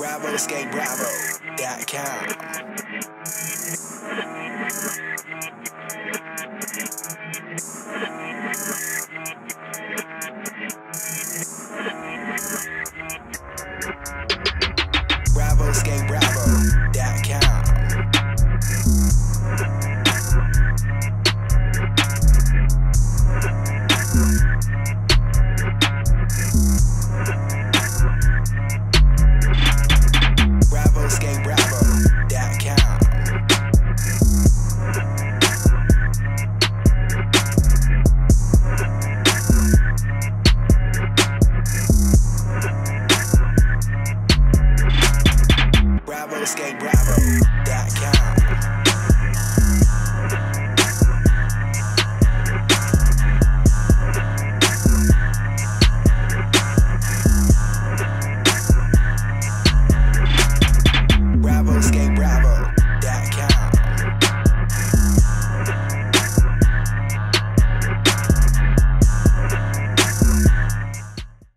Bravo, skate bravo. Skate bravo.